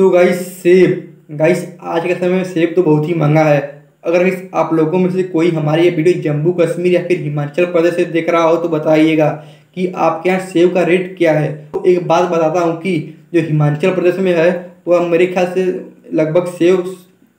तो गाइस सेब गाइस आज के समय में सेब तो बहुत ही महँगा है। अगर गाइस आप लोगों में से कोई हमारी ये वीडियो जम्मू कश्मीर या फिर हिमाचल प्रदेश से देख रहा हो तो बताइएगा कि आपके यहाँ सेब का रेट क्या है। तो एक बात बताता हूँ कि जो हिमाचल प्रदेश में है, वह मेरे ख्याल से लगभग सेब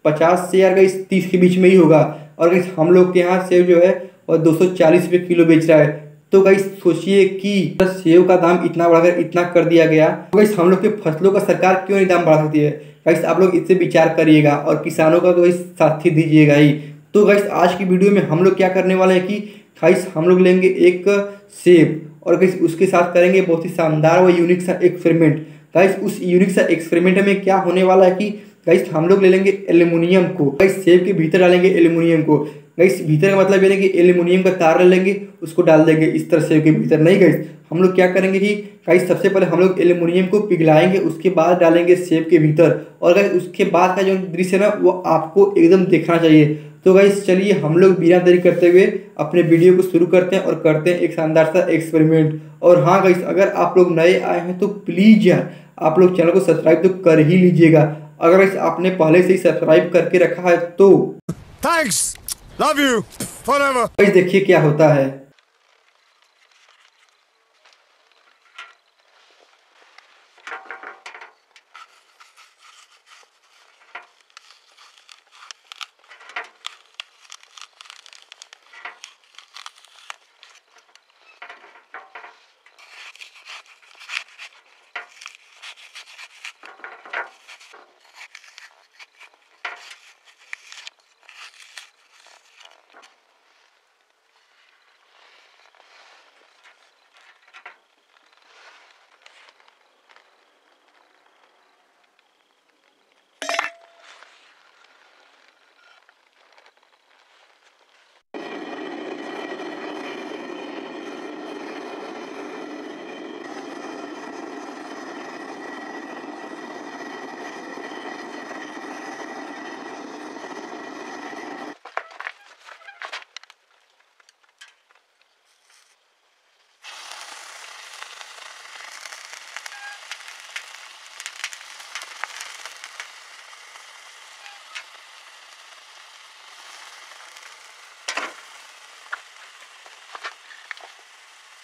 पचास से यार गाइस तीस के बीच में ही होगा। और गाइस हम लोग के यहाँ सेब जो है, वह दो सौ चालीस रुपये किलो बेच रहा है। तो गाइस सोचिए कि सेब का दाम इतना बढ़ाकर इतना कर दिया गया। तो गाइस हम लोग के फ़सलों का सरकार क्यों नहीं दाम बढ़ा सकती है? गाइस आप लोग इससे विचार करिएगा और किसानों का तो गाइस साथी दीजिएगा ही। तो गाइस आज की वीडियो में हम लोग क्या करने वाले हैं कि गाइस हम लोग लेंगे एक सेब और गाइस उसके साथ करेंगे बहुत ही शानदार व यूनिक सा एक्सपेरिमेंट गाइस उस यूनिक सा एक्सपेरिमेंट में क्या होने वाला है कि गाइस हम लोग ले लेंगे एल्यूमिनियम को। गाइस सेब के भीतर डालेंगे एल्यूमिनियम को। गाइस भीतर का मतलब ये नहीं कि एल्यूमिनियम का तार ले लेंगे, उसको डाल देंगे, इस तरह सेब के भीतर नहीं गई हम लोग क्या करेंगे कि गाइस सबसे पहले हम लोग एल्यूमिनियम को पिघलाएँगे, उसके बाद डालेंगे सेब के भीतर। और गाइस उसके बाद का जो दृश्य ना, वो आपको एकदम देखना चाहिए। तो गाइस चलिए हम लोग बिना देरी करते हुए अपने वीडियो को शुरू करते हैं और करते हैं एक शानदार सा एक्सपेरिमेंट और हाँ गाइस अगर आप लोग नए आए हैं तो प्लीज़ यार, आप लोग चैनल को सब्सक्राइब तो कर ही लीजिएगा। अगर आपने पहले से ही सब्सक्राइब करके रखा है तो Thanks. Love you for ever देखिए क्या होता है।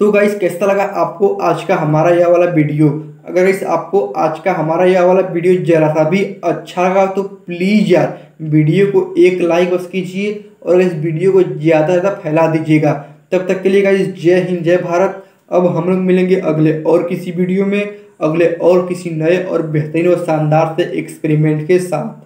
तो गाइस कैसा लगा आपको आज का हमारा यह वाला वीडियो अगर गाइस आपको आज का हमारा यह वाला वीडियो जरा सा भी अच्छा लगा तो प्लीज़ यार वीडियो को एक लाइक बस कीजिए और इस वीडियो को ज़्यादा से ज़्यादा फैला दीजिएगा। तब तक के लिए गाइस जय हिंद, जय भारत। अब हम लोग मिलेंगे अगले और किसी वीडियो में, अगले और किसी नए और बेहतरीन और शानदार से एक्सपेरिमेंट के साथ।